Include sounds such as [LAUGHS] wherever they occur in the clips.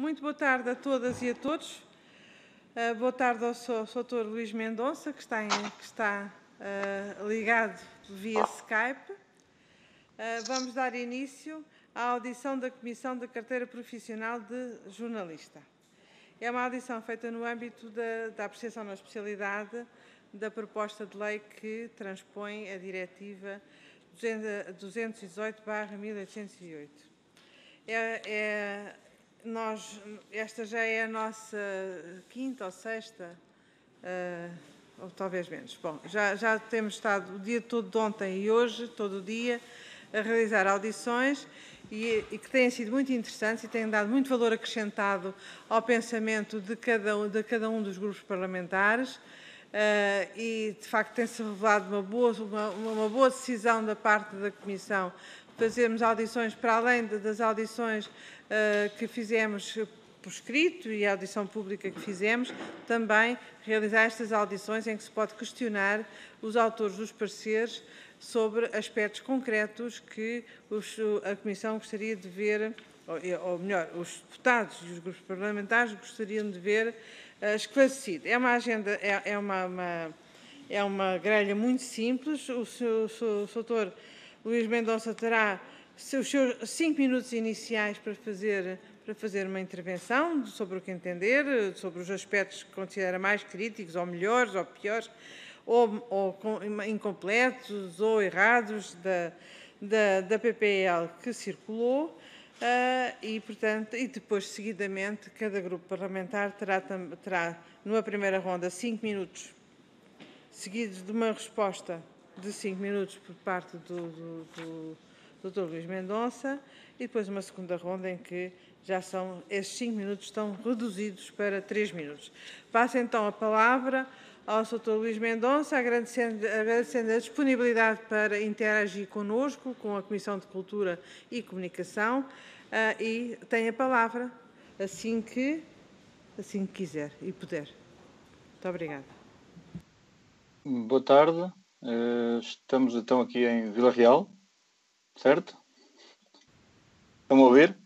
Muito boa tarde a todas e a todos. Uh, boa tarde ao Sr. Luís Mendonça, que está, em, que está uh, ligado via Skype. Uh, vamos dar início à audição da Comissão da Carteira Profissional de Jornalista. É uma audição feita no âmbito da, da apreciação na especialidade da proposta de lei que transpõe a Diretiva 218-1808. É, é, nós, esta já é a nossa quinta ou sexta, uh, ou talvez menos. Bom, já, já temos estado o dia todo de ontem e hoje, todo o dia, a realizar audições e, e, que têm sido muito interessantes e têm dado muito valor acrescentado ao pensamento de cada, de cada um dos grupos parlamentares. Uh, e, de facto, tem-se revelado uma boa, uma, uma boa decisão da parte da Comissão fazermos audições para além de, das audições que fizemos por escrito e a audição pública que fizemos, também realizar estas audições em que se pode questionar os autores dos pareceres sobre aspectos concretos que os, a Comissão gostaria de ver, ou, ou melhor, os deputados e os grupos parlamentares gostariam de ver uh, esclarecido. É uma agenda, é, é uma, uma, é uma grelha muito simples. O Sr. Luís Mendonça terá seus cinco minutos iniciais para fazer, para fazer uma intervenção sobre o que entender, sobre os aspectos que considera mais críticos, ou melhores, ou piores, ou, ou incompletos, ou errados da, da, da PPL que circulou. Uh, e, portanto, e depois, seguidamente, cada grupo parlamentar terá, terá, numa primeira ronda, cinco minutos, seguidos de uma resposta de cinco minutos por parte do, do, do Dr. Luís Mendonça, e depois uma segunda ronda em que já são, esses cinco minutos estão reduzidos para três minutos. Passo então a palavra ao Sr. Luís Mendonça, agradecendo, agradecendo, a disponibilidade para interagir conosco, com a Comissão de Cultura e Comunicação, uh, e tem a palavra assim que, assim que quiser e puder. Muito obrigada. Boa tarde. Uh, estamos então aqui em Vila Real, certo? Estão a ouvir?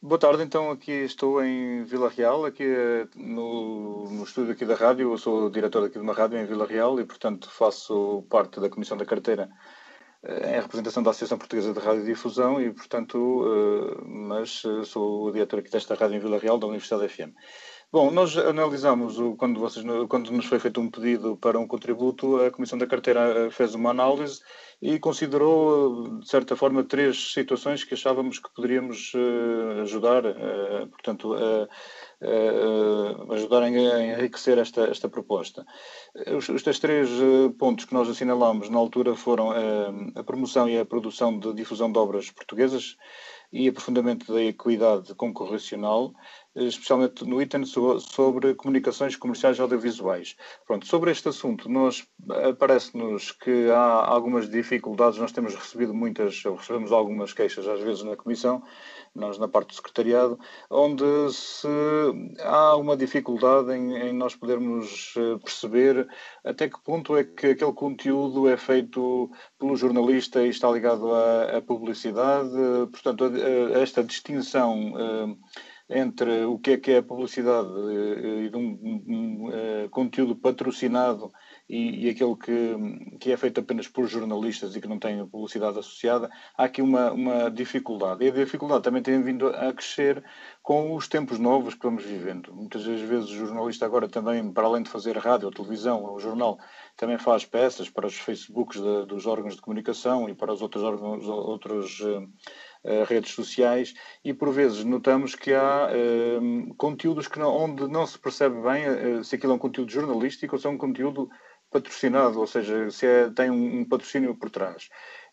Boa tarde, então aqui estou em Vila Real, aqui eh, no, no estúdio aqui da rádio, eu sou diretor aqui de uma rádio em Vila Real e portanto faço parte da Comissão da Carteira eh, em representação da Associação Portuguesa de Radiodifusão e portanto, eh, mas sou o diretor aqui desta rádio em Vila Real da Universidade FM. Bom, nós analisamos, o, quando, vocês, quando nos foi feito um pedido para um contributo, a Comissão da Carteira eh, fez uma análise e considerou, de certa forma, três situações que achávamos que poderíamos uh, ajudar, uh, portanto, uh, ajudar a enriquecer esta, esta proposta. Os, estes três pontos que nós assinalamos na altura foram a promoção e a produção de difusão de obras portuguesas, e aprofundamento da equidade concorrencial, especialmente no item sobre comunicações comerciais audiovisuais. Pronto, sobre este assunto, nós parece-nos que há algumas dificuldades, nós temos recebido muitas, recebemos algumas queixas às vezes na Comissão, nós na parte do secretariado, onde se há uma dificuldade em, em, nós podermos eh, perceber até que ponto é que aquele conteúdo é feito pelo jornalista e está ligado à, à publicidade, portanto, a, a esta distinção uh, entre o que é que é a publicidade uh, e de um, um uh, conteúdo patrocinado e, e aquele que, que é feito apenas por jornalistas e que não tem publicidade associada, há aqui uma, uma dificuldade. E a dificuldade também tem vindo a crescer com os tempos novos que vamos vivendo. Muitas vezes o jornalista agora também, para além de fazer rádio ou televisão ou jornal, também faz peças para os Facebooks de, dos órgãos de comunicação e para os outros órgãos, outros uh, uh, redes sociais e por vezes notamos que há uh, conteúdos que não, onde não se percebe bem se aquilo é um conteúdo jornalístico ou se é um conteúdo patrocinado, ou seja, se é, tem um, um, patrocínio por trás.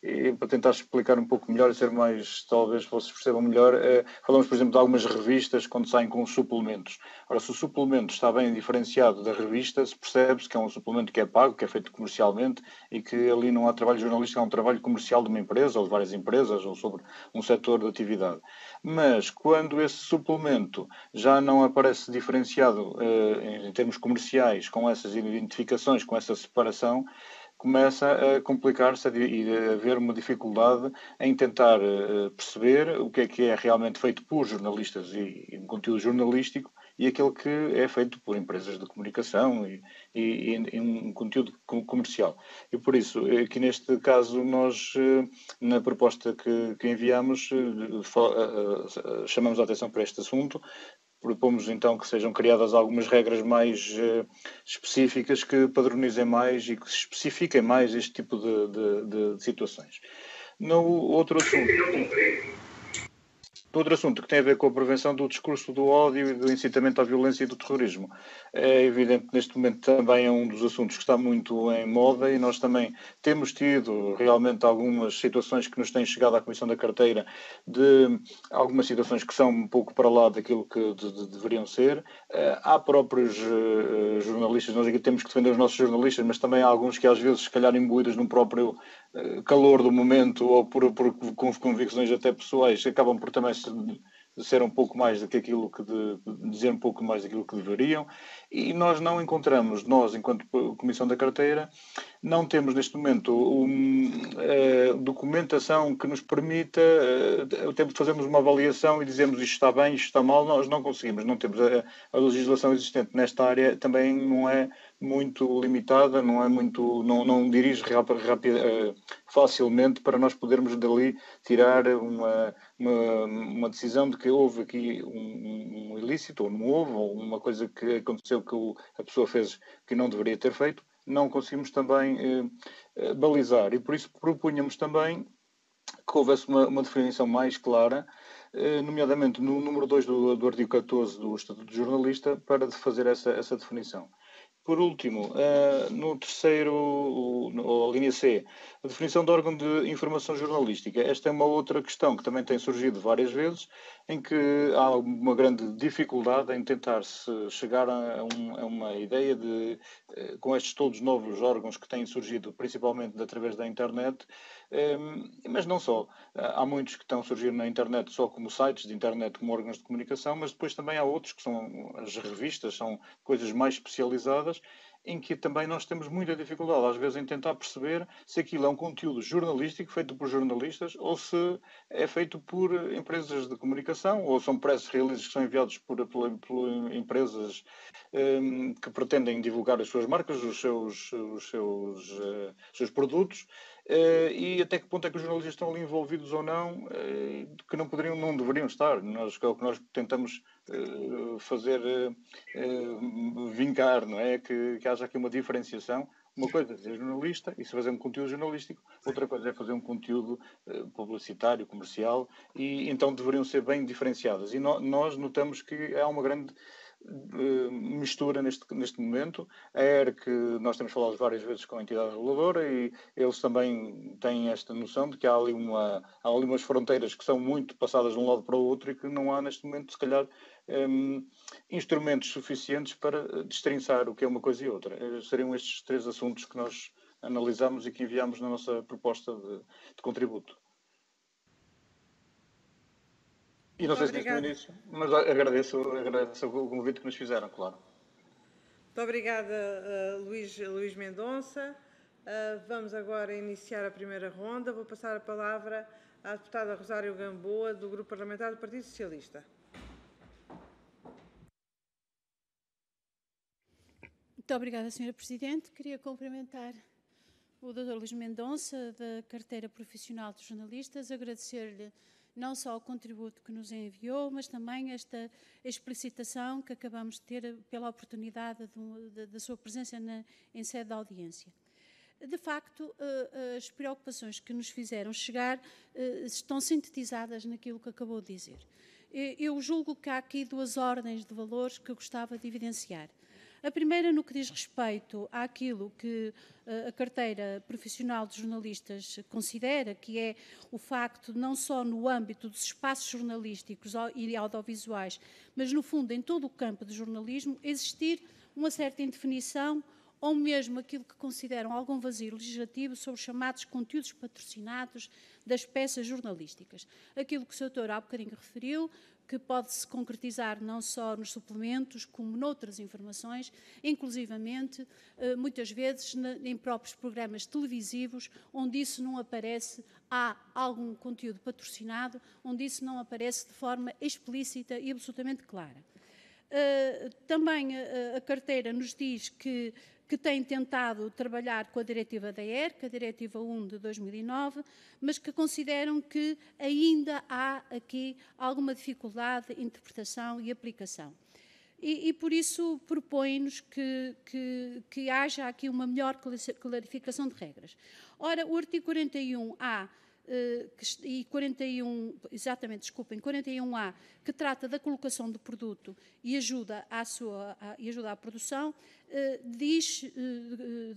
E para tentar explicar um pouco melhor e ser mais, talvez vocês percebam melhor, é, falamos, por exemplo, de algumas revistas quando saem com suplementos. Ora, se o suplemento está bem diferenciado da revista, se percebe-se que é um suplemento que é pago, que é feito comercialmente e que ali não há trabalho jornalístico, há um trabalho comercial de uma empresa ou de várias empresas ou sobre um setor de atividade. Mas quando esse suplemento já não aparece diferenciado eh, em termos comerciais, com essas identificações, com essa separação, começa a complicar-se e a haver uma dificuldade em tentar perceber o que é que é realmente feito por jornalistas e, e um conteúdo jornalístico e aquele que é feito por empresas de comunicação e, e, e um conteúdo comercial. E por isso, aqui neste caso, nós, eh, na proposta que, que enviamos, eh, eh, chamamos a atenção para este assunto, propomos então que sejam criadas algumas regras mais uh, específicas que padronizem mais e que especifiquem mais este tipo de, de, de situações. No outro assunto. Outro assunto que tem a ver com a prevenção do discurso do ódio e do incitamento à violência e do terrorismo. É evidente que neste momento também é um dos assuntos que está muito em moda e nós também temos tido realmente algumas situações que nos têm chegado à Comissão da Carteira de algumas situações que são um pouco para lá daquilo que de, de, deveriam ser. Uh, há próprios uh, jornalistas, nós aqui temos que defender os nossos jornalistas, mas também há alguns que às vezes, se calhar, imbuídos num próprio calor do momento ou por, por, convicções até pessoais, acabam por também se ser um pouco mais do que aquilo que de, dizer um pouco mais daquilo que deveriam. E nós não encontramos nós enquanto comissão da carteira não temos neste momento um, uh, documentação que nos permita uh, temos fazermos uma avaliação e dizemos isto está bem isto está mal. Nós não conseguimos não temos. A, a legislação existente nesta área também não é muito limitada, não é muito, não, não dirige rápido, uh, facilmente para nós podermos dali tirar uma, uma, uma, decisão de que houve aqui um, um, ilícito ou não houve, ou uma coisa que aconteceu que o, a pessoa fez que não deveria ter feito, não conseguimos também uh, balizar. E por isso propunhamos também que houvesse uma, uma definição mais clara nomeadamente no número 2 do, do artigo 14 do Estatuto de Jornalista, para fazer essa, essa definição. Por último, uh, no terceiro, ou linha C, a definição de órgão de informação jornalística. Esta é uma outra questão que também tem surgido várias vezes, em que há uma grande dificuldade em tentar-se chegar a, um, a, uma ideia de, uh, com estes todos novos órgãos que têm surgido, principalmente através da internet, um, mas não só. Há muitos que estão a surgir na internet só como sites de internet, como órgãos de comunicação, mas depois também há outros que são as revistas, são coisas mais especializadas em que também nós temos muita dificuldade, às vezes, em tentar perceber se aquilo é um conteúdo jornalístico feito por jornalistas ou se é feito por empresas de comunicação ou são press releases que são enviados por, por, por empresas um, que pretendem divulgar as suas marcas, os seus, os seus, uh, seus produtos. Uh, e até que ponto é que os jornalistas estão ali envolvidos ou não, uh, que não poderiam, não deveriam estar. Nós, é o que nós tentamos fazer vincar, não é? Que, que haja aqui uma diferenciação. Uma coisa é ser jornalista e se fazer um conteúdo jornalístico, outra coisa é fazer um conteúdo publicitário, comercial, e então deveriam ser bem diferenciadas. E no, nós notamos que há uma grande mistura neste, neste momento. A ERC, nós temos falado várias vezes com a entidade reguladora e eles também têm esta noção de que há ali, uma, há ali umas fronteiras que são muito passadas de um lado para o outro e que não há neste momento, se calhar, um, instrumentos suficientes para destrinçar o que é uma coisa e outra. Eh, seriam estes três assuntos que nós analisamos e que enviamos na nossa proposta de, de contributo. E não sei Obrigada. se disse no início, mas agradeço, agradeço o convite que nos fizeram, claro. Muito obrigada, uh, Luís, Luís Mendonça. Vamos agora iniciar a primeira ronda. Vou passar a palavra à deputada Rosário Gamboa, do Grupo Parlamentar do Partido Socialista. Muito obrigada, Sra. Presidente. Queria cumprimentar o Dr. Luís Mendonça, da carteira profissional dos jornalistas, agradecer-lhe não só o contributo que nos enviou, mas também esta explicitação que acabamos de ter pela oportunidade da sua presença na, em sede da audiência. De facto, eh, eh, as preocupações que nos fizeram chegar eh, estão sintetizadas naquilo que acabou de dizer. Eu julgo que há aqui duas ordens de valores que eu gostava de evidenciar. A primeira, no que diz respeito àquilo que eh, a carteira profissional de jornalistas considera, que é o facto, não só no âmbito dos espaços jornalísticos e audiovisuais, mas no fundo em todo o campo do jornalismo, existir uma certa indefinição ou mesmo aquilo que consideram algum vazio legislativo sobre os chamados conteúdos patrocinados das peças jornalísticas. Aquilo que o Sr. Doutor há bocadinho referiu, que pode-se concretizar não só nos suplementos, como noutras informações, inclusivamente, eh, muitas vezes, em próprios programas televisivos, onde isso não aparece, há algum conteúdo patrocinado, onde isso não aparece de forma explícita e absolutamente clara. Eh, também a carteira nos diz que que tem tentado trabalhar com a diretiva da ERC, a diretiva 1 de 2009, mas que consideram que ainda há aqui alguma dificuldade de interpretação e aplicação. E, e por isso propõe-nos que, que, que haja aqui uma melhor clarificação de regras. Ora, o artigo 41A eh, e 41, exatamente, desculpem, 41A, que trata da colocação do produto e ajuda à, sua, e ajuda à produção, eh, diz eh,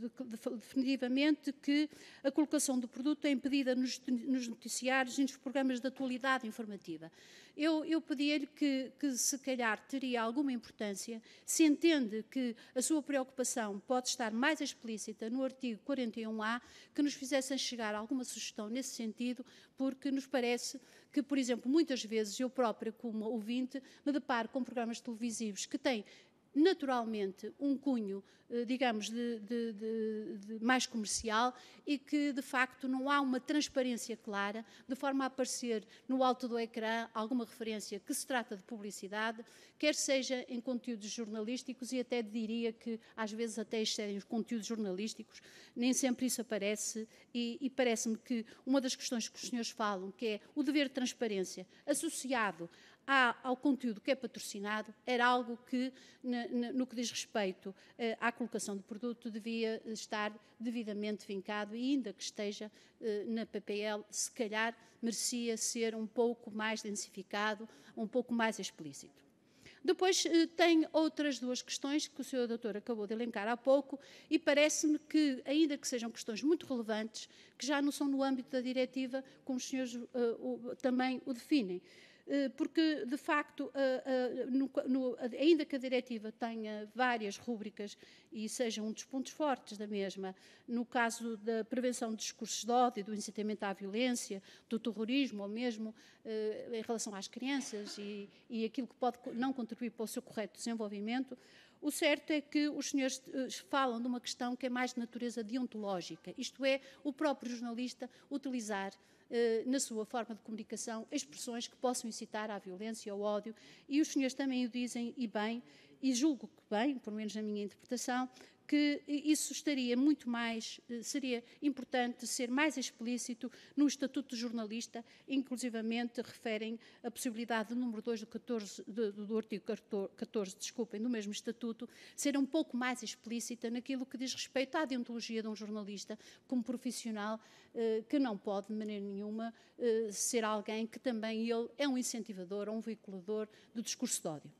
definitivamente que a colocação do produto é impedida nos, noticiários e nos programas de atualidade informativa. Eu, eu pedia-lhe que, que, se calhar, teria alguma importância, se entende que a sua preocupação pode estar mais explícita no artigo 41A, que nos fizessem chegar alguma sugestão nesse sentido, porque nos parece que, por exemplo, muitas vezes eu própria, como ouvinte, me deparo com programas televisivos que têm naturalmente um cunho, eh, digamos, de, de, de, mais comercial e que de facto não há uma transparência clara, de forma a aparecer no alto do ecrã alguma referência que se trata de publicidade, quer seja em conteúdos jornalísticos e até diria que às vezes até excedem os conteúdos jornalísticos, nem sempre isso aparece e, e parece-me que uma das questões que os senhores falam, que é o dever de transparência associado ao conteúdo que é patrocinado, era algo que, no que diz respeito eh, à colocação do produto, devia estar devidamente vincado e, ainda que esteja eh, na PPL, se calhar merecia ser um pouco mais densificado, um pouco mais explícito. Depois eh, tem outras duas questões que o Sr. Doutor acabou de elencar há pouco e parece-me que, ainda que sejam questões muito relevantes, que já não são no âmbito da diretiva, como os senhores uh, uh, também o definem. Eh, porque, de facto, eh, eh, ainda que a diretiva tenha várias rúbricas e seja um dos pontos fortes da mesma, no caso da prevenção de discursos de ódio, do incitamento à violência, do terrorismo, ou mesmo em relação às crianças e, e aquilo que pode não contribuir para o seu correto desenvolvimento, o certo é que os senhores falam de uma questão que é mais de natureza deontológica, isto é, o próprio jornalista utilizar na sua forma de comunicação, expressões que possam incitar à violência, ao ódio, e os senhores também o dizem, e bem, e julgo que bem, pelo menos na minha interpretação, que isso estaria muito mais, eh, seria importante ser mais explícito no Estatuto de Jornalista, inclusivamente referem a possibilidade do número 2 do, 14, do, do artigo 14, desculpem, do mesmo Estatuto, ser um pouco mais explícita naquilo que diz respeito à deontologia de um jornalista como profissional, eh, que não pode, de maneira nenhuma, eh, ser alguém que também ele é um incentivador, um veiculador do discurso de ódio.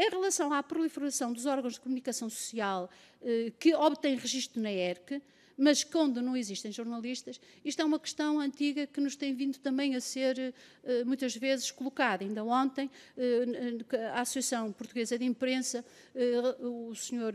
Em relação à proliferação dos órgãos de comunicação social eh, que obtêm registro na ERC, mas quando não existem jornalistas, isto é uma questão antiga que nos tem vindo também a ser eh, muitas vezes colocada. Ainda ontem, eh, a Associação Portuguesa de Imprensa, eh, o senhor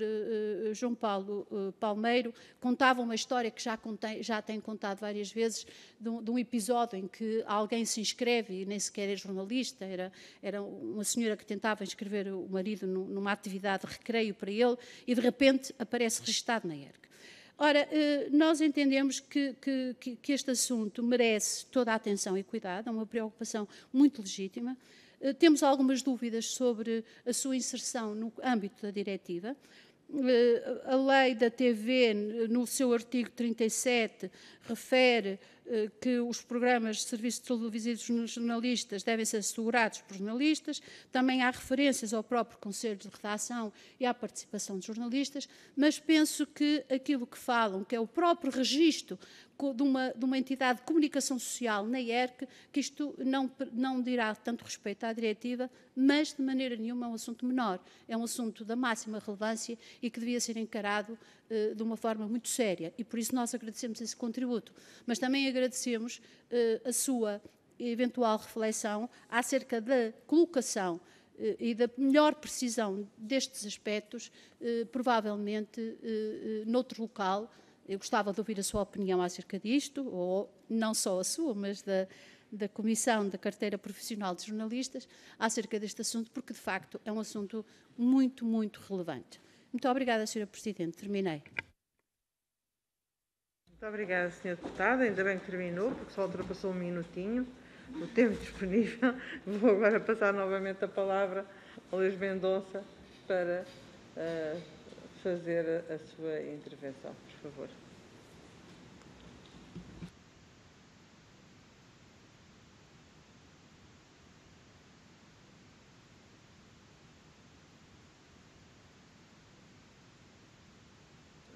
João Paulo Palmeiro contava uma história que já, contei, já tem contado várias vezes, de um, de um, episódio em que alguém se inscreve e nem sequer é jornalista, era, era uma senhora que tentava inscrever o marido numa atividade de recreio para ele e de repente aparece registado na ERC. Ora, eh, nós entendemos que, que, que, este assunto merece toda a atenção e cuidado, é uma preocupação muito legítima. Eh, temos algumas dúvidas sobre a sua inserção no âmbito da diretiva. Eh, a lei da TV, no seu artigo 37, refere que os programas de serviços televisivos nos jornalistas devem ser assegurados por jornalistas. Também há referências ao próprio Conselho de Redação e à participação de jornalistas, mas penso que aquilo que falam, que é o próprio registro de uma, de uma entidade de comunicação social na IERC, que isto não, não dirá tanto respeito à diretiva, mas de maneira nenhuma é um assunto menor. É um assunto da máxima relevância e que devia ser encarado uh, de uma forma muito séria. E por isso nós agradecemos esse contributo. Mas também agradecemos uh, a sua eventual reflexão acerca da colocação eh, e da melhor precisão destes aspectos, eh, provavelmente noutro local. Eu gostava de ouvir a sua opinião acerca disto, ou não só a sua, mas da, da Comissão da Carteira Profissional de Jornalistas, acerca deste assunto, porque de facto é um assunto muito, muito relevante. Muito obrigada, Sra. Presidente. Terminei. Muito obrigada, Sra. Deputada. Ainda bem que terminou, porque só ultrapassou um minutinho o tempo [LAUGHS] disponível. Vou agora passar novamente a palavra ao Luís Mendonça para uh, fazer a sua intervenção, favor.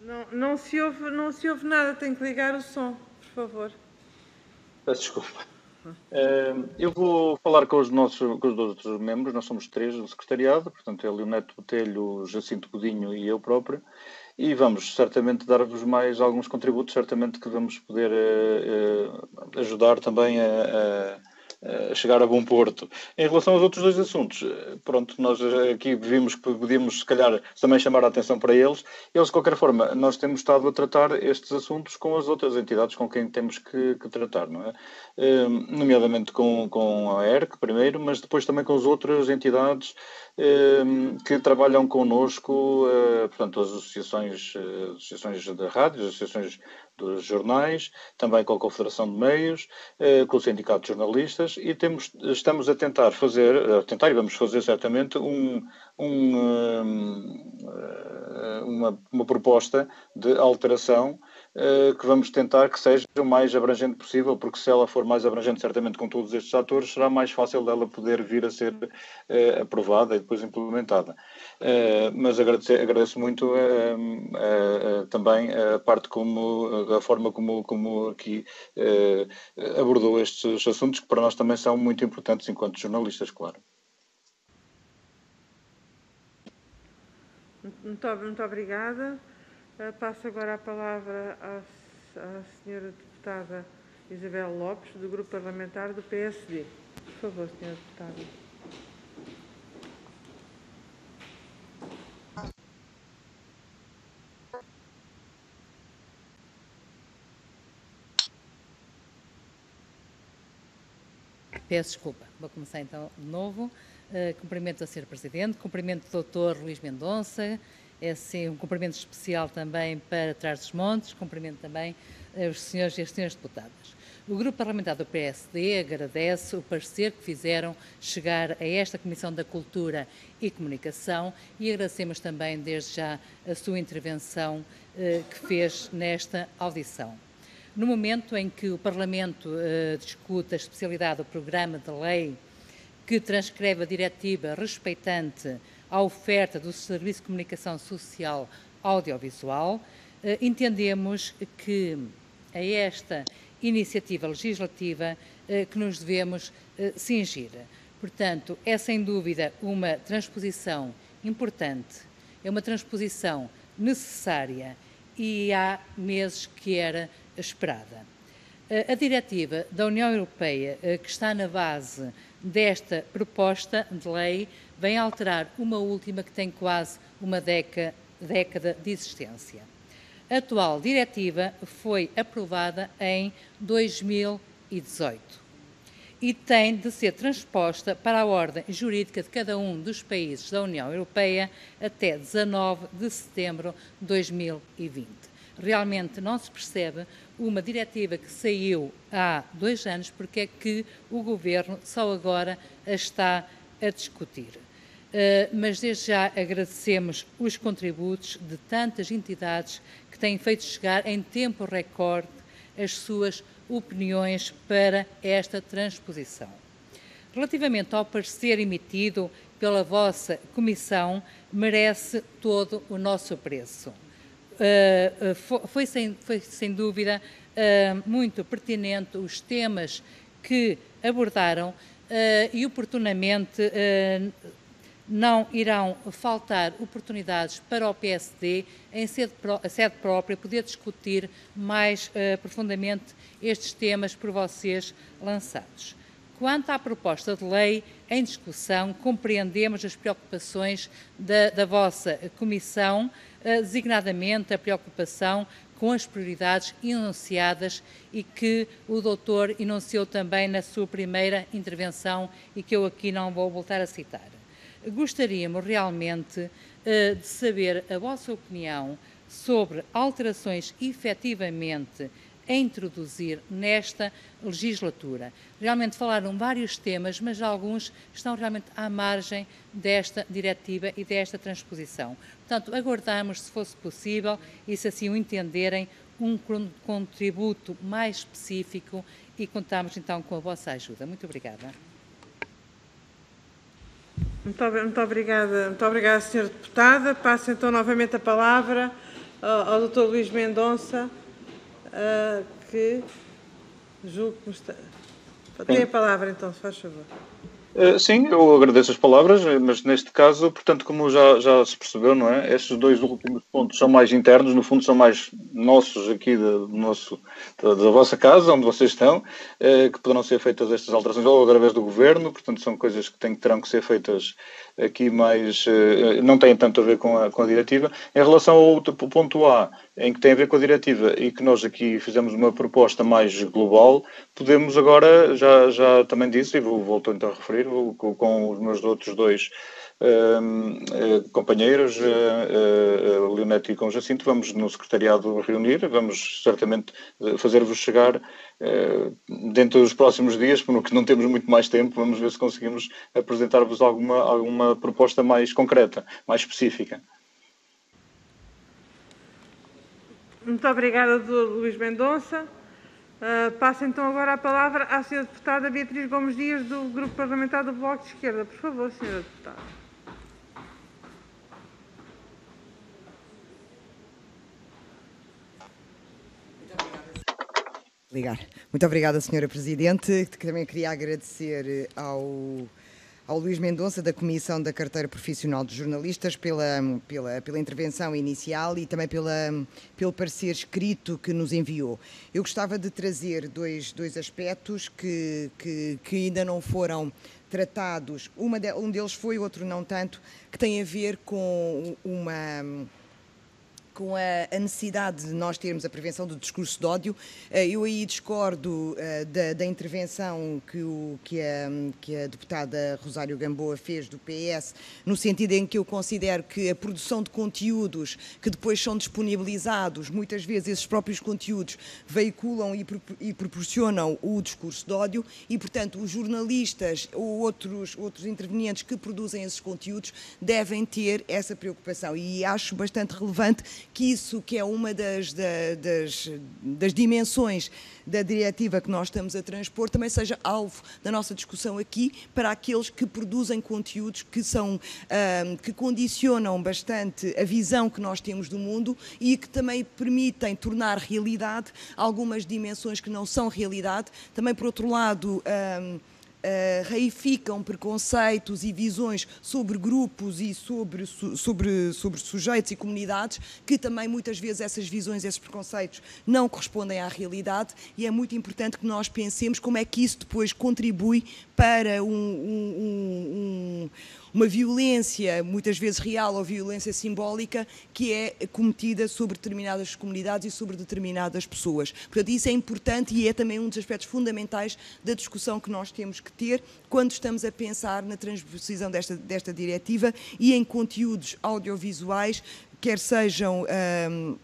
Não, não, se ouve, não se ouve nada, tem que ligar o som, por favor. Peço desculpa. Uh, eu vou falar com os nossos com os outros membros, nós somos três no secretariado, portanto é o Leoneto Botelho, Jacinto Godinho e eu próprio, e vamos certamente dar-vos mais alguns contributos, certamente que vamos poder uh, uh, ajudar também a, a chegar a bom porto. Em relação aos outros dois assuntos, eh, pronto, nós aqui vimos que podíamos, se calhar, também chamar a atenção para eles. Eles, de qualquer forma, nós temos estado a tratar estes assuntos com as outras entidades com quem temos que, que tratar, não é? Ehm, nomeadamente com, com a ERC, primeiro, mas depois também com as outras entidades ehm, que trabalham connosco, eh, portanto, as associações, eh, associações de rádios, associações dos jornais, também com a Confederação de Meios, eh, com o Sindicato de Jornalistas e temos, estamos a tentar fazer, a tentar e vamos fazer certamente um, um, eh, uma, uma proposta de alteração que vamos tentar que seja o mais abrangente possível, porque se ela for mais abrangente, certamente com todos estes atores, será mais fácil dela poder vir a ser uh, aprovada e depois implementada. Uh, mas agradeço muito também a parte como, a forma como, como aqui abordou estes assuntos, que para nós também são muito importantes enquanto jornalistas, claro. Muito, muito obrigada. Eh, passo agora a palavra à, à senhora deputada Isabel Lopes, do Grupo Parlamentar do PSD. Por favor, senhora deputada. Peço desculpa. Vou começar então de novo. Uh, cumprimento a Sr. Presidente, cumprimento o Dr. Luís Mendonça, é sim um cumprimento especial também para Trás dos Montes, cumprimento também eh, os senhores e as senhoras deputadas. O Grupo Parlamentar do PSD agradece o parecer que fizeram chegar a esta Comissão da Cultura e Comunicação e agradecemos também, desde já, a sua intervenção eh, que fez nesta audição. No momento em que o Parlamento eh, discute a especialidade do programa de lei que transcreve a diretiva respeitante à oferta do Serviço de Comunicação Social Audiovisual, eh, entendemos que a esta iniciativa legislativa eh, que nos devemos eh, cingir. Portanto, é sem dúvida uma transposição importante, é uma transposição necessária e há meses que era esperada. A diretiva da União Europeia que está na base desta proposta de lei vem alterar uma última que tem quase uma década, década de existência. A atual diretiva foi aprovada em 2018 e tem de ser transposta para a ordem jurídica de cada um dos países da União Europeia até 19 de setembro de 2020. Realmente não se percebe uma diretiva que saiu há dois anos, porque é que o Governo só agora a está a discutir. Uh, mas desde já agradecemos os contributos de tantas entidades que têm feito chegar em tempo recorde as suas opiniões para esta transposição. Relativamente ao parecer emitido pela vossa Comissão, merece todo o nosso apreço. Uh, foi, foi, sem, foi, sem, dúvida muito pertinente os temas que abordaram e oportunamente não irão faltar oportunidades para o PSD, em sede, sede própria, poder discutir mais uh, profundamente estes temas por vocês lançados. Quanto à proposta de lei em discussão, compreendemos as preocupações da, da vossa Comissão, eh, designadamente a preocupação com as prioridades enunciadas e que o doutor enunciou também na sua primeira intervenção e que eu aqui não vou voltar a citar. Gostaríamos realmente uh, de saber a vossa opinião sobre alterações efetivamente a introduzir nesta legislatura. Realmente falaram vários temas, mas alguns estão realmente à margem desta diretiva e desta transposição. Portanto, aguardamos, se fosse possível, e se assim o entenderem, um contributo mais específico e contamos então com a vossa ajuda. Muito obrigada. Muito, muito obrigada, muito obrigada, Sra. Deputada. Passo então novamente a palavra ao, ao Dr. Luís Mendonça, uh, que julgo que está. Tem a palavra então, se faz favor. Eh, sim, eu agradeço as palavras, eh, mas neste caso, portanto, como já, já se percebeu, não é? Estes dois últimos pontos são mais internos, no fundo são mais nossos aqui do nosso, da, da vossa casa, onde vocês estão, eh, que poderão ser feitas estas alterações ou através do governo, portanto, são coisas que têm, terão que ser feitas aqui mais. Eh, não têm tanto a ver com a, com a diretiva. Em relação ao outro, ponto A, em que tem a ver com a diretiva e que nós aqui fizemos uma proposta mais global, podemos agora, já, já também disse, e vou, volto então a referir, com, com os meus outros dois Uh, companheiros, uh, Leonete e com Jacinto, vamos no secretariado reunir, vamos certamente fazer-vos chegar dentro dos próximos dias, porque não temos muito mais tempo, vamos ver se conseguimos apresentar-vos alguma, alguma proposta mais concreta, mais específica. Muito obrigada, Luís Mendonça. Uh, passo então agora a palavra à Sra. Deputada Beatriz Gomes Dias, do Grupo Parlamentar do Bloco de Esquerda. Por favor, Sra. Deputada. Ligar. Muito obrigada, Sra. Presidente. Também queria agradecer eh, ao, ao Luís Mendonça, da Comissão da Carteira Profissional de Jornalistas, pela, pela, pela intervenção inicial e também pela, pelo parecer escrito que nos enviou. Eu gostava de trazer dois, dois aspectos que, que, que ainda não foram tratados. De, um deles foi, outro não tanto, que tem a ver com uma com a, a, necessidade de nós termos a prevenção do discurso de ódio. Eh, eu aí discordo uh, da, da, intervenção que, o, que, a, que a deputada Rosário Gamboa fez do PS, no sentido em que eu considero que a produção de conteúdos que depois são disponibilizados, muitas vezes esses próprios conteúdos veiculam e, e proporcionam o discurso de ódio e, portanto, os jornalistas ou outros, outros intervenientes que produzem esses conteúdos devem ter essa preocupação. E acho bastante relevante que isso, que é uma das, das, das dimensões da diretiva que nós estamos a transpor, também seja alvo da nossa discussão aqui para aqueles que produzem conteúdos que são que condicionam bastante a visão que nós temos do mundo e que também permitem tornar realidade algumas dimensões que não são realidade. Também, por outro lado, uh, reificam preconceitos e visões sobre grupos e sobre, sobre, sobre sujeitos e comunidades, que também muitas vezes essas visões, esses preconceitos não correspondem à realidade e é muito importante que nós pensemos como é que isso depois contribui para um, um, um uma violência, muitas vezes real ou violência simbólica, que é cometida sobre determinadas comunidades e sobre determinadas pessoas. Portanto, isso é importante e é também um dos aspectos fundamentais da discussão que nós temos que ter quando estamos a pensar na transposição desta, desta diretiva e em conteúdos audiovisuais, quer sejam. Hum,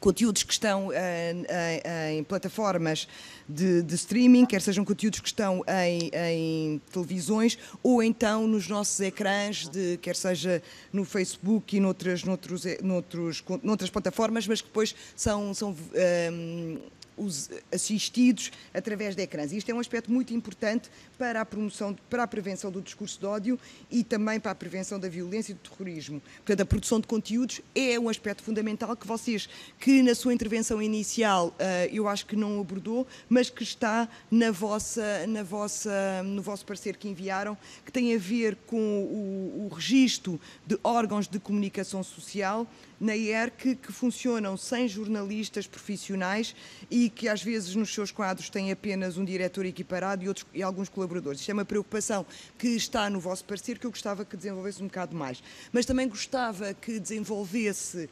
conteúdos que estão uh, uh, em plataformas de, de, streaming, quer sejam conteúdos que estão em, em, televisões ou então nos nossos ecrãs, de, quer seja no Facebook e noutras, noutros, noutros, noutras plataformas, mas que depois são, são um, ehm, os assistidos através de ecrãs. Isto é um aspecto muito importante para a promoção, para a prevenção do discurso de ódio e também para a prevenção da violência e do terrorismo. Portanto, a produção de conteúdos é um aspecto fundamental que vocês, que na sua intervenção inicial uh, eu acho que não abordou, mas que está na vossa, na vossa, no vosso parecer que enviaram, que tem a ver com o, o registro de órgãos de comunicação social na IERC que funcionam sem jornalistas profissionais e que às vezes nos seus quadros tem apenas um diretor equiparado e, outros, e alguns colaboradores. Isto é uma preocupação que está no vosso parecer que eu gostava que desenvolvesse um bocado mais. Mas também gostava que desenvolvesse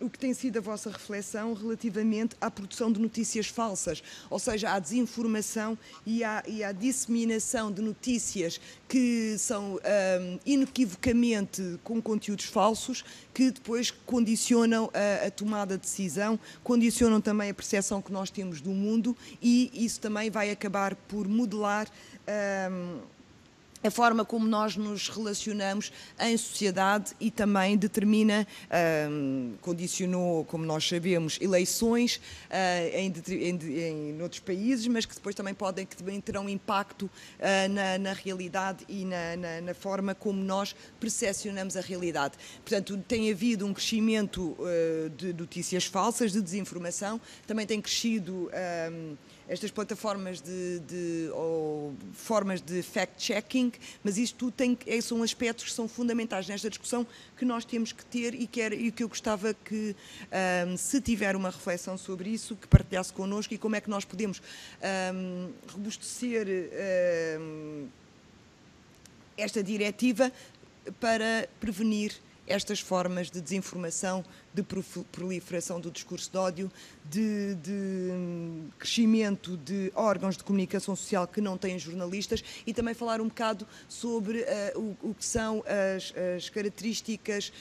o que tem sido a vossa reflexão relativamente à produção de notícias falsas, ou seja, à desinformação e à, e à disseminação de notícias que são um, inequivocamente com conteúdos falsos, que depois condicionam a, a, tomada de decisão, condicionam também a percepção que nós temos do mundo e isso também vai acabar por modelar. Um, a forma como nós nos relacionamos em sociedade e também determina, um, condicionou, como nós sabemos, eleições uh, em, em, em, outros países, mas que depois também podem, que também terão impacto uh, na, na, realidade e na, na, na, forma como nós percepcionamos a realidade. Portanto, tem havido um crescimento uh, de notícias falsas, de desinformação, também tem crescido. Um, estas plataformas de, de ou formas de fact-checking, mas isto tudo tem, é, são aspectos que são fundamentais nesta discussão que nós temos que ter e que, era, e que eu gostava que, um, se tiver uma reflexão sobre isso, que partilhasse connosco e como é que nós podemos um, robustecer um, esta diretiva para prevenir estas formas de desinformação, de proliferação do discurso de ódio, de, de, hum, crescimento de órgãos de comunicação social que não têm jornalistas e também falar um bocado sobre uh, o, o, que são as, as características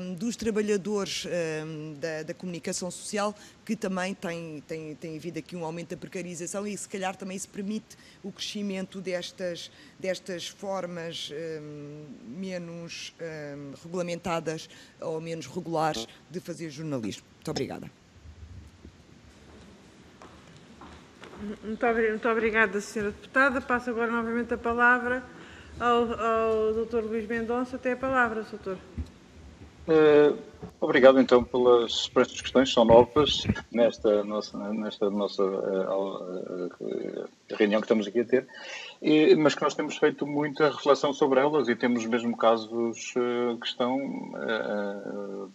um, dos trabalhadores um, da, da, comunicação social que também tem, tem, tem havido aqui um aumento da precarização e se calhar também isso permite o crescimento destas, destas formas um, menos regulamentadas ou menos regulares de fazer jornalismo. Muito obrigada. Muito, obrigada, Sra. Deputada. Passo agora novamente a palavra ao, ao Dr. Luís Mendonça. Tem a palavra, Sr. Uh, obrigado então pelas, por estas questões, são novas nesta nossa, nesta nossa uh, uh, reunião que estamos aqui a ter, e, mas que nós temos feito muita reflexão sobre elas e temos mesmo casos que estão,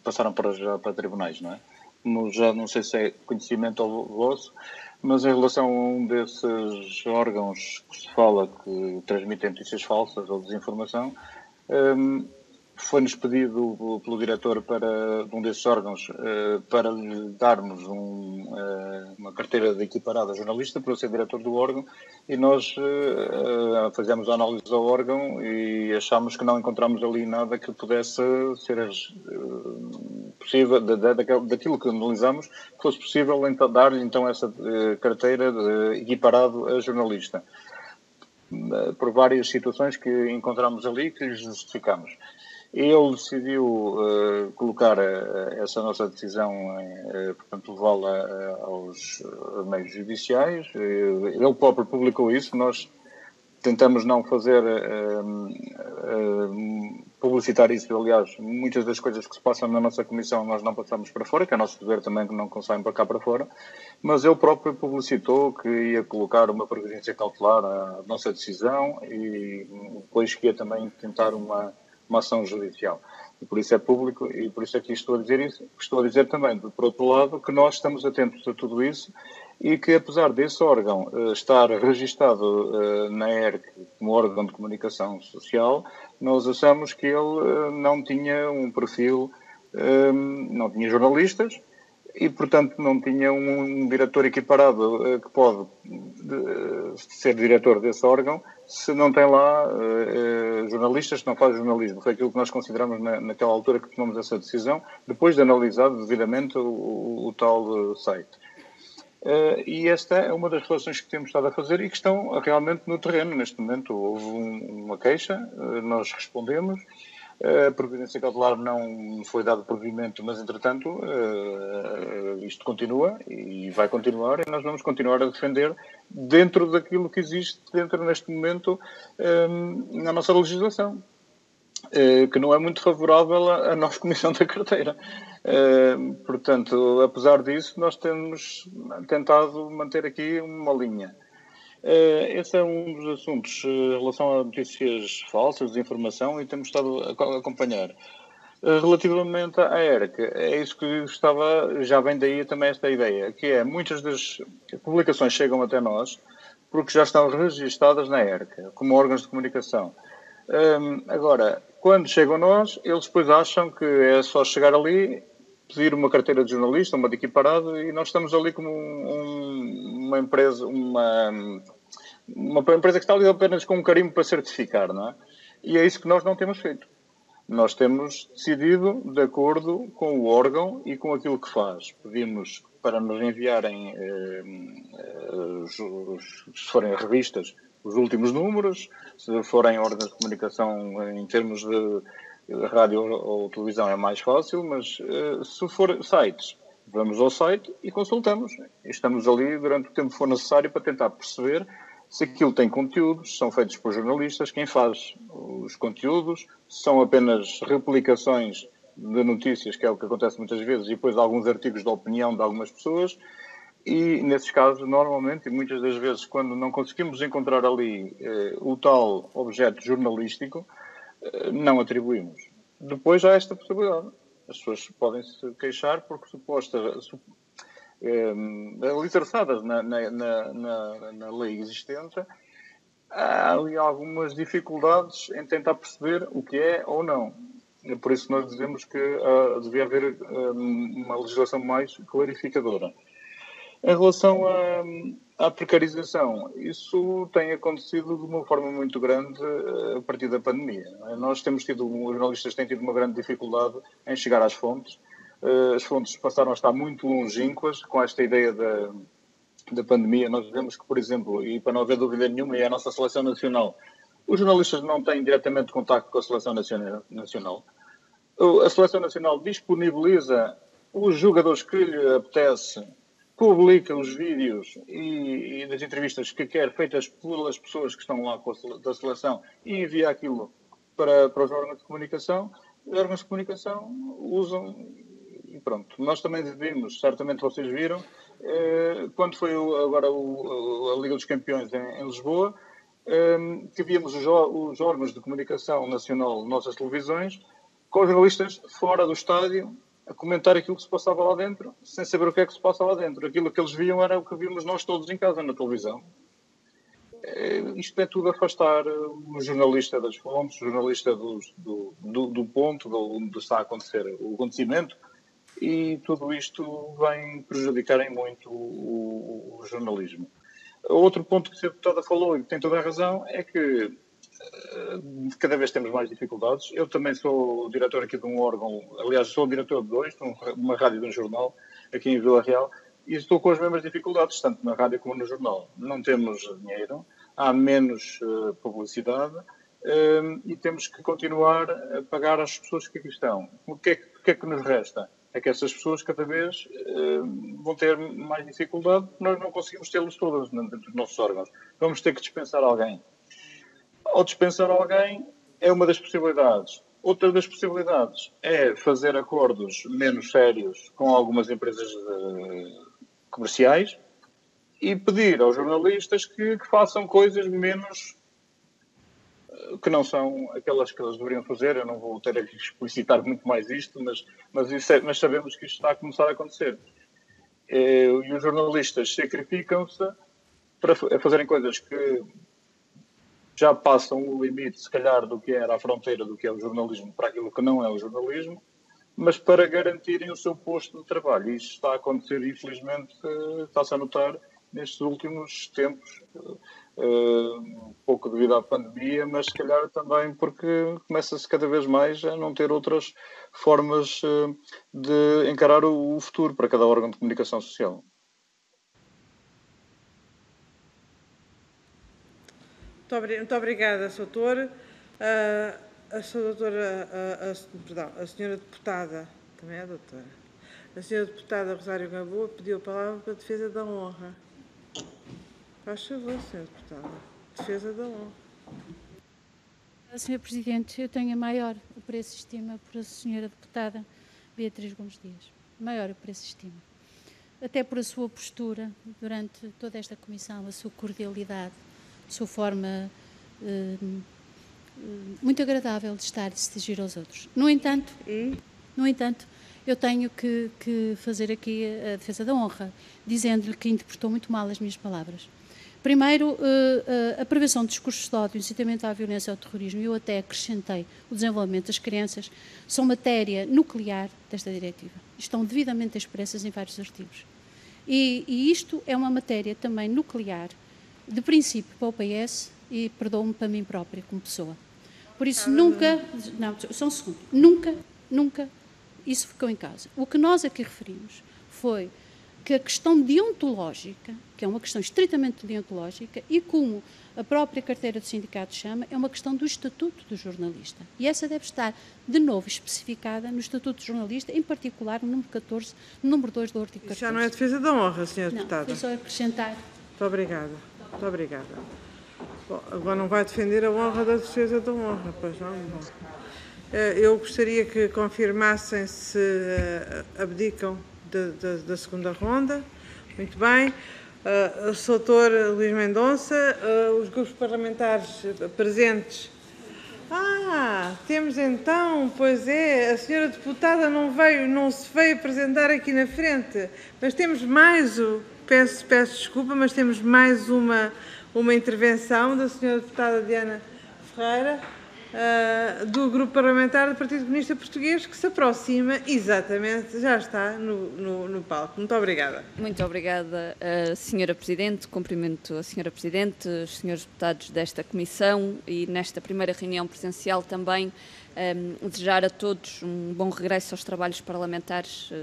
passaram para, já para tribunais, não é? No, já não sei se é conhecimento vosso, mas em relação a um desses órgãos que se fala que transmitem notícias falsas ou desinformação, um, foi-nos pedido pelo diretor para um desses órgãos uh, para lhe darmos um, uh, uma carteira de equiparada jornalista para ser diretor do órgão e nós uh, fazemos a análise ao órgão e achámos que não encontramos ali nada que pudesse ser possível, daquilo que analisamos, fosse possível então, dar-lhe então essa carteira de equiparado a jornalista por várias situações que encontramos ali que lhe justificamos. Ele decidiu uh, colocar uh, essa nossa decisão, uh, portanto, levá-la aos meios judiciais. ele próprio publicou isso. Nós tentamos não fazer publicitar isso. Aliás, muitas das coisas que se passam na nossa comissão nós não passamos para fora, que é nosso dever também que não saem para cá para fora. Mas ele próprio publicitou que ia colocar uma previdência cautelar à nossa decisão e depois que ia também tentar uma uma ação judicial. E por isso é público e por isso é que estou a dizer isso. Estou a dizer também, por outro lado, que nós estamos atentos a tudo isso e que, apesar desse órgão uh, estar registado uh, na ERC como órgão de comunicação social, nós achamos que ele uh, não tinha um perfil, não tinha jornalistas, e, portanto, não tinha um, diretor equiparado que pode de, ser diretor desse órgão se não tem lá uh, jornalistas que não fazem jornalismo. Foi aquilo que nós consideramos na, naquela altura que tomamos essa decisão, depois de analisar devidamente o, o, o tal site. Uh, e esta é uma das relações que temos estado a fazer e que estão realmente no terreno. Neste momento houve um, uma queixa, nós respondemos a providência cautelar não foi dado provimento, mas entretanto uh, isto continua e vai continuar e nós vamos continuar a defender dentro daquilo que existe dentro neste momento eh, na nossa legislação. Uh, que não é muito favorável à, nossa Comissão da Carteira. Portanto, apesar disso, nós temos tentado manter aqui uma linha. Uh, esse é um dos assuntos uh, em relação a notícias falsas, desinformação, e temos estado a acompanhar. Relativamente à ERC, é isso que estava, já vem daí também esta ideia, que é muitas das publicações chegam até nós porque já estão registadas na ERC, como órgãos de comunicação. Um, agora, quando chegam nós, eles depois acham que é só chegar ali, pedir uma carteira de jornalista, uma de equiparado, e nós estamos ali como um, uma empresa, uma, uma empresa que está ali apenas com um carimbo para certificar, não é? E é isso que nós não temos feito. Nós temos decidido de acordo com o órgão e com aquilo que faz. Pedimos para nos enviarem, eh, os, os, se forem revistas, os últimos números, se forem ordens de comunicação em termos de rádio ou televisão é mais fácil, mas eh, se for sites, vamos ao site e consultamos. Estamos ali durante o tempo que for necessário para tentar perceber se aquilo tem conteúdos, são feitos por jornalistas, quem faz os conteúdos, são apenas replicações de notícias, que é o que acontece muitas vezes, e depois alguns artigos de opinião de algumas pessoas, e nesses casos, normalmente, e muitas das vezes, quando não conseguimos encontrar ali eh, o tal objeto jornalístico, eh, não atribuímos. Depois há esta possibilidade. As pessoas podem se queixar porque supostas, eh, alicerçadas na, na, na, na, lei existente, há ali algumas dificuldades em tentar perceber o que é ou não. É por isso nós dizemos que uh, devia haver uh, uma legislação mais clarificadora. Em relação à, à, precarização, isso tem acontecido de uma forma muito grande a partir da pandemia. Nós temos tido, os jornalistas têm tido uma grande dificuldade em chegar às fontes eh, as fontes passaram a estar muito longínquas com esta ideia da, da pandemia. Nós vemos que, por exemplo, e para não haver dúvida nenhuma, é a nossa seleção nacional. Os jornalistas não têm diretamente contato com a seleção nacional. A seleção nacional disponibiliza os jogadores que lhe apetece, publica os vídeos e, e das entrevistas que quer, feitas pelas pessoas que estão lá a, da seleção, e envia aquilo para, para os órgãos de comunicação. Os órgãos de comunicação usam pronto, nós também vimos, certamente vocês viram, eh, quando foi agora a Liga dos Campeões em, Lisboa, eh, que víamos os, os órgãos de comunicação nacional, nossas televisões, com jornalistas fora do estádio a comentar aquilo que se passava lá dentro, sem saber o que é que se passa lá dentro. Aquilo que eles viam era o que vimos nós todos em casa, na televisão. É, isto é tudo afastar o jornalista das fontes, o jornalista do, do, do, do ponto onde está a acontecer o acontecimento, e tudo isto vem prejudicar em muito o, o jornalismo. Outro ponto que a deputada falou e tem toda a razão é que eh, cada vez temos mais dificuldades. Eu também sou diretor aqui de um órgão, aliás, sou diretor de dois, de uma rádio e de um jornal, aqui em Vila Real, e estou com as mesmas dificuldades, tanto na rádio como no jornal. Não temos dinheiro, há menos uh, publicidade uh, e temos que continuar a pagar às pessoas que aqui estão. O que é, o que, é que nos resta? É que essas pessoas cada vez uh, vão ter mais dificuldade nós não conseguimos tê-los todas dos nossos órgãos. Vamos ter que dispensar alguém. Ao dispensar alguém, é uma das possibilidades. Outra das possibilidades é fazer acordos menos sérios com algumas empresas uh, comerciais e pedir aos jornalistas que, que façam coisas menos que não são aquelas que eles deveriam fazer. Eu não vou ter aqui explicitar muito mais isto, mas, mas, é, mas sabemos que isto está a começar a acontecer. Eh, e os jornalistas sacrificam-se para fazerem coisas que já passam o limite, se calhar, do que era a fronteira do que é o jornalismo para aquilo que não é o jornalismo, mas para garantirem o seu posto de trabalho. E isso está a acontecer, infelizmente, eh, está-se a notar nestes últimos tempos um pouco devido à pandemia, mas se calhar também porque começa-se cada vez mais a não ter outras formas eh, de encarar o futuro para cada órgão de comunicação social. Muito, obrigada, Sr. Doutor. Uh, a Sra. Doutora, a, perdão, a Senhora Deputada, também é a Doutora, a Senhora Deputada Rosário Gamboa pediu a palavra para a defesa da honra. Faz favor, Sr. Deputada. Defesa da honra. Sr. Presidente, eu tenho a maior o preço estima por a Sra. Deputada Beatriz Gomes Dias. Maior o preço estima. Até por a sua postura durante toda esta comissão, a sua cordialidade, a sua forma eh, muito agradável de estar e de se dirigir aos outros. No entanto, no entanto, eu tenho que, que fazer aqui a defesa da honra, dizendo-lhe que interpretou muito mal as minhas palavras. Primeiro, eh, eh, a prevenção de discursos de ódio, incitamento à violência e ao terrorismo, e eu até acrescentei o desenvolvimento das crianças, são matéria nuclear desta diretiva. Estão devidamente expressas em vários artigos. E, e isto é uma matéria também nuclear, de princípio para o PS e, perdoa-me, para mim própria, como pessoa. Por isso, nunca, não, só um segundo, nunca, nunca isso ficou em causa. O que nós aqui referimos foi que a questão deontológica, que é uma questão estritamente deontológica, e como a própria carteira do sindicato chama, é uma questão do Estatuto do Jornalista. E essa deve estar, de novo, especificada no Estatuto do Jornalista, em particular no número 14, no número 2 do artigo 14. Já não é defesa da honra, Sra. Deputada. Não, só acrescentar. Muito obrigada. Muito obrigada. Bom, agora não vai defender a honra da defesa da honra, pois não? Eh, eu gostaria que confirmassem se eh, abdicam de, da segunda ronda. Muito bem. Uh, o Sr. Luís Mendonça, uh, os grupos parlamentares presentes. Ah, temos então, pois é, a senhora deputada não veio, não se veio apresentar aqui na frente, mas temos mais o, peço, peço desculpa, mas temos mais uma, uma intervenção da senhora deputada Diana Ferreira uh, do Grupo Parlamentar do Partido Comunista Português, que se aproxima exatamente, já está no, no, no palco. Muito obrigada. Muito obrigada, uh, Senhora Presidente. Cumprimento a Senhora Presidente, os senhores deputados desta Comissão e nesta primeira reunião presencial também um, desejar a todos um bom regresso aos trabalhos parlamentares uh,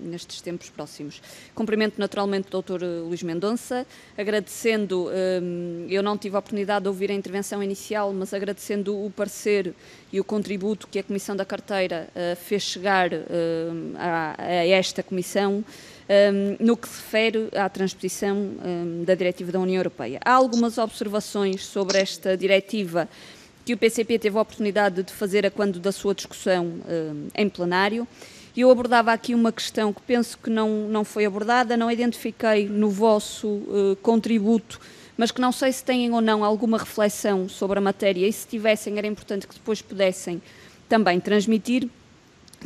nestes tempos próximos. Cumprimento naturalmente o Dr. Luís Mendonça, agradecendo, um, eu não tive a oportunidade de ouvir a intervenção inicial, mas agradecendo o parecer e o contributo que a Comissão da Carteira uh, fez chegar uh, a, a, esta Comissão. Um, no que se refere à transposição um, da Diretiva da União Europeia. Há algumas observações sobre esta diretiva que o PCP teve a oportunidade de fazer a quando da sua discussão uh, em plenário. Eu abordava aqui uma questão que penso que não, não foi abordada, não identifiquei no vosso uh, contributo, mas que não sei se têm ou não alguma reflexão sobre a matéria e se tivessem era importante que depois pudessem também transmitir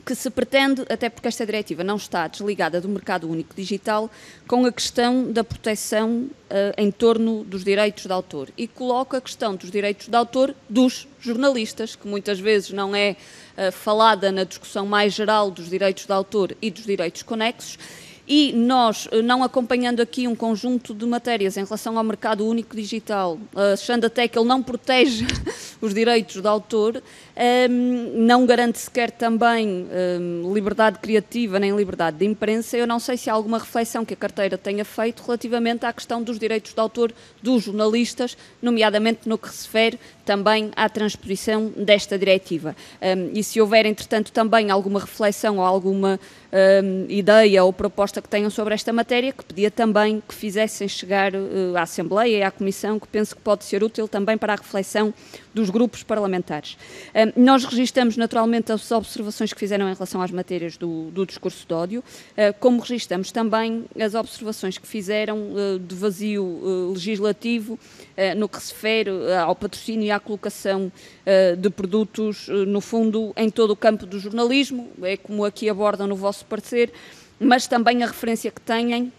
que se pretende, até porque esta diretiva não está desligada do mercado único digital, com a questão da proteção uh, em torno dos direitos de autor. E coloca a questão dos direitos de autor dos jornalistas, que muitas vezes não é uh, falada na discussão mais geral dos direitos de autor e dos direitos conexos, e nós, eh, não acompanhando aqui um conjunto de matérias em relação ao mercado único digital, achando até que ele não protege [LAUGHS] os direitos de autor, ehm, não garante sequer também ehm, liberdade criativa nem liberdade de imprensa, eu não sei se há alguma reflexão que a carteira tenha feito relativamente à questão dos direitos de autor dos jornalistas, nomeadamente no que se refere também à transposição desta diretiva. E se houver, entretanto, também alguma reflexão ou alguma um, ideia ou proposta que tenham sobre esta matéria, que pedia também que fizessem chegar uh, à Assembleia e à Comissão, que penso que pode ser útil também para a reflexão dos grupos parlamentares. Um, nós registramos naturalmente as observações que fizeram em relação às matérias do, do discurso de ódio, uh, como registramos também as observações que fizeram uh, de vazio uh, legislativo no que se refere ao patrocínio e à colocação de produtos, no fundo, em todo o campo do jornalismo, é como aqui abordam no vosso parecer, mas também a referência que têm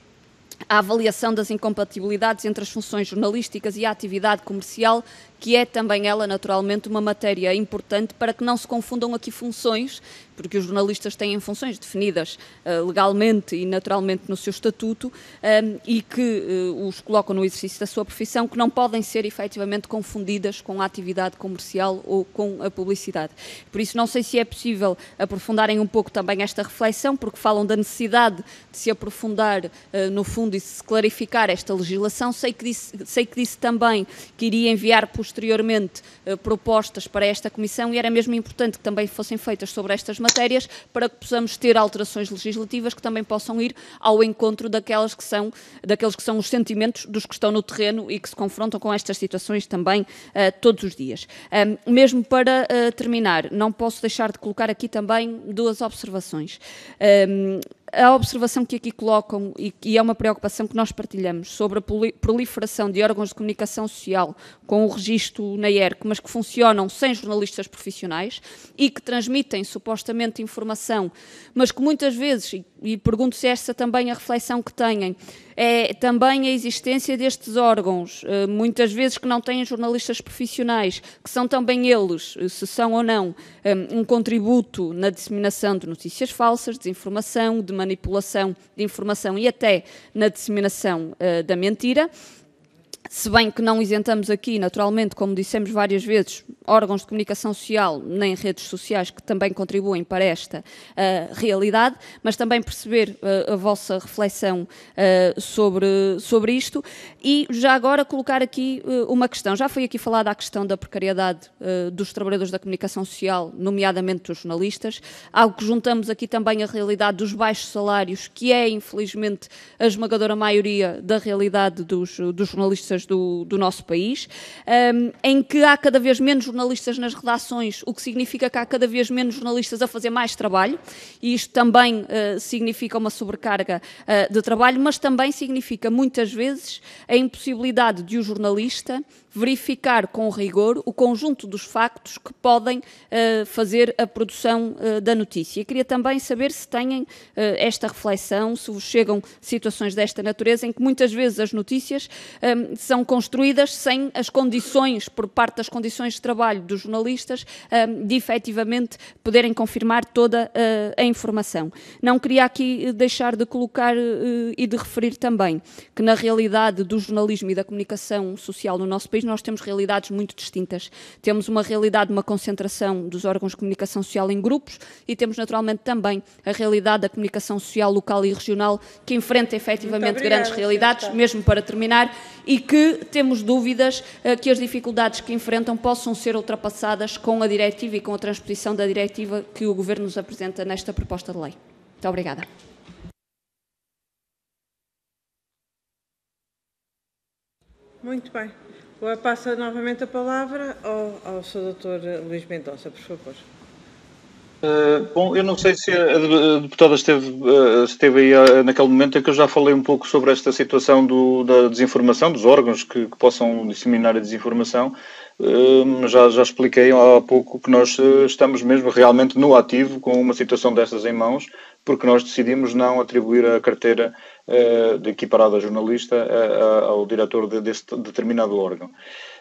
à avaliação das incompatibilidades entre as funções jornalísticas e a atividade comercial que é também ela, naturalmente, uma matéria importante para que não se confundam aqui funções, porque os jornalistas têm funções definidas uh, legalmente e naturalmente no seu estatuto um, eh, e que uh, os colocam no exercício da sua profissão, que não podem ser efetivamente confundidas com a atividade comercial ou com a publicidade. Por isso, não sei se é possível aprofundarem um pouco também esta reflexão, porque falam da necessidade de se aprofundar uh, no fundo e se clarificar esta legislação. Sei que disse, sei que disse também que iria enviar posteriormente eh, propostas para esta Comissão e era mesmo importante que também fossem feitas sobre estas matérias para que possamos ter alterações legislativas que também possam ir ao encontro daquelas que são, daqueles que são os sentimentos dos que estão no terreno e que se confrontam com estas situações também uh, todos os dias. Mesmo para uh, terminar, não posso deixar de colocar aqui também duas observações. A observação que aqui colocam, e, e, é uma preocupação que nós partilhamos, sobre a proliferação de órgãos de comunicação social com o registro na ERC, mas que funcionam sem jornalistas profissionais e que transmitem supostamente informação, mas que muitas vezes, e, e pergunto se esta também é a reflexão que têm, é também a existência destes órgãos, eh, muitas vezes que não têm jornalistas profissionais, que são também eles, eh, se são ou não, eh, um contributo na disseminação de notícias falsas, desinformação, de manipulação de informação e até na disseminação da mentira se bem que não isentamos aqui, naturalmente, como dissemos várias vezes, órgãos de comunicação social nem redes sociais que também contribuem para esta uh, realidade, mas também perceber uh, a vossa reflexão uh, sobre, sobre isto e já agora colocar aqui uma questão. Já foi aqui falada a questão da precariedade dos trabalhadores da comunicação social, nomeadamente dos jornalistas, algo que juntamos aqui também a realidade dos baixos salários, que é, infelizmente, a esmagadora maioria da realidade dos, dos jornalistas do, do nosso país, um, em que há cada vez menos jornalistas nas redações, o que significa que há cada vez menos jornalistas a fazer mais trabalho, e isto também uh, significa uma sobrecarga uh, de trabalho, mas também significa muitas vezes a impossibilidade de o jornalista verificar com rigor o conjunto dos factos que podem uh, fazer a produção uh, da notícia. queria também saber se têm uh, esta reflexão, se vos chegam situações desta natureza em que muitas vezes as notícias um, são construídas sem as condições, por parte das condições de trabalho dos jornalistas, um, de efetivamente poderem confirmar toda a informação. Não queria aqui deixar de colocar e de referir também que na realidade do jornalismo e da comunicação social no nosso país nós temos realidades muito distintas. Temos uma realidade de uma concentração dos órgãos de comunicação social em grupos e temos naturalmente também a realidade da comunicação social local e regional que enfrenta efetivamente obrigada, grandes realidades, mesmo para terminar, e que temos dúvidas uh, que as dificuldades que enfrentam possam ser ultrapassadas com a diretiva e com a transposição da diretiva que o Governo nos apresenta nesta proposta de lei. Muito obrigada. Muito bem. Passa novamente a palavra ao, ao Sr. Dr. Luís Mendonça, por favor. Uh, bom, eu não sei se a deputada esteve, uh, esteve aí uh, naquele momento em que eu já falei um pouco sobre esta situação do, da desinformação, dos órgãos que, que possam disseminar a desinformação. já, já expliquei há pouco que nós estamos mesmo realmente no ativo com uma situação dessas em mãos, porque nós decidimos não atribuir a carteira de equiparada jornalista ao diretor de, desse determinado órgão.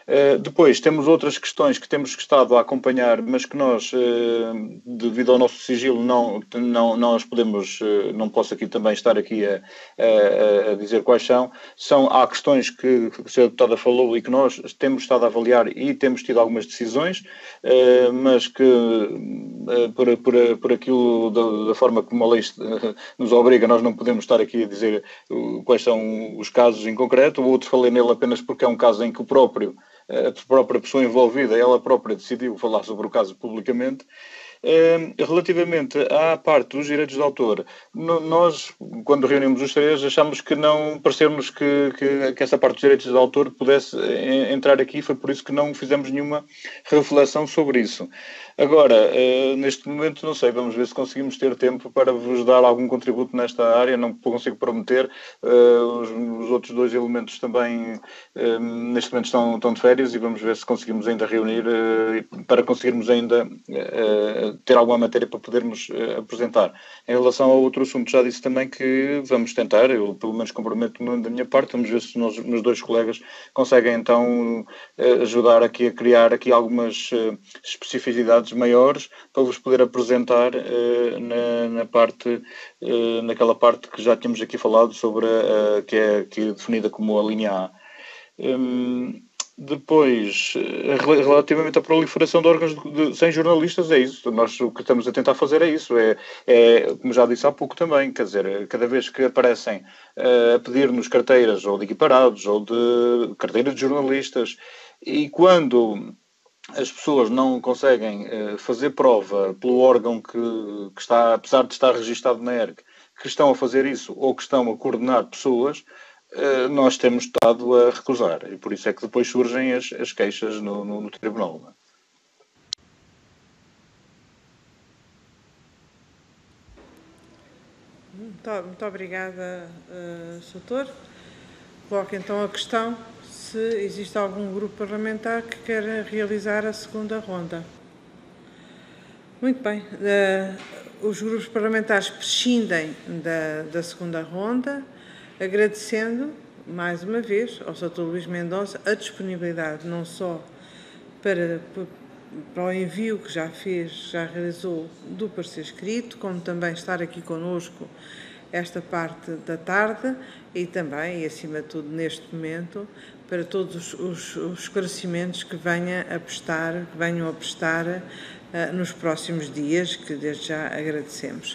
Uh, depois temos outras questões que temos estado a acompanhar, mas que nós, uh, devido ao nosso sigilo, não, não, não as podemos, uh, não posso aqui também estar aqui a, a, a, dizer quais são. são. Há questões que a senhora deputada falou e que nós temos estado a avaliar e temos tido algumas decisões, mas que por, por, por aquilo da, da, forma como a lei nos obriga, nós não podemos estar aqui a dizer quais são os casos em concreto. O outro falei nele apenas porque é um caso em que o próprio a própria pessoa envolvida, ela própria decidiu falar sobre o caso publicamente. Ehm, relativamente à parte dos direitos de autor, nós, quando reunimos os três, achamos que não parecemos que, que, que, essa parte dos direitos de autor pudesse entrar aqui, foi por isso que não fizemos nenhuma reflexão sobre isso. Agora, eh, neste momento, não sei, vamos ver se conseguimos ter tempo para vos dar algum contributo nesta área. Não consigo prometer. Eh, os, outros dois elementos também, eh, neste momento, estão de férias e vamos ver se conseguimos ainda reunir para conseguirmos ainda ter alguma matéria para podermos apresentar. Em relação ao outro assunto, já disse também que vamos tentar, eu pelo menos comprometo-me da minha parte, vamos ver se nós, meus dois colegas conseguem então ajudar aqui a criar aqui algumas especificidades maiores para vos poder apresentar na, na, parte, naquela parte que já tínhamos aqui falado sobre a, que, é, que é definida como a linha A. Um, depois, eh, relativamente à proliferação de órgãos de, de, sem jornalistas, é isso. Nós o que estamos a tentar fazer é isso. É, é como já disse há pouco também, quer dizer, cada vez que aparecem uh, a pedir-nos carteiras ou de equiparados ou de carteiras de jornalistas, e quando as pessoas não conseguem uh, fazer prova pelo órgão que, que, está, apesar de estar registado na ERC, que estão a fazer isso ou que estão a coordenar pessoas, nós temos estado a recusar. E por isso é que depois surgem as, as queixas no, no, no tribunal. É? Muito muito, obrigada, uh, Soutor. Coloco então a questão se existe algum grupo parlamentar que queira realizar a segunda ronda. Muito bem. Uh, os grupos parlamentares prescindem da, da segunda ronda, agradecendo mais uma vez ao Sr. Luís Mendonça a disponibilidade não só para, para o envio que já fez, já realizou do parecer escrito, como também estar aqui conosco esta parte da tarde e também, e acima de tudo neste momento, para todos os, os esclarecimentos que venha a prestar, que venham a prestar uh, nos próximos dias, que desde já agradecemos.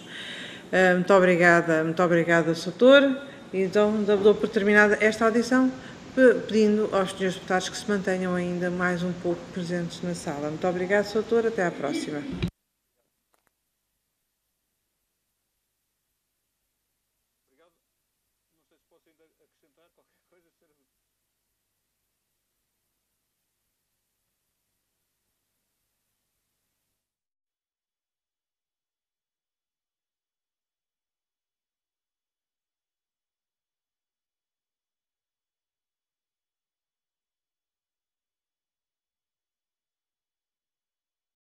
Uh, muito obrigada, muito obrigada, Soutor. Então, dou por terminada esta audição, pedindo aos senhores deputados que se mantenham ainda mais um pouco presentes na sala. Muito obrigada, Soutor. Até à próxima.